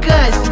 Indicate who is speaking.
Speaker 1: guns.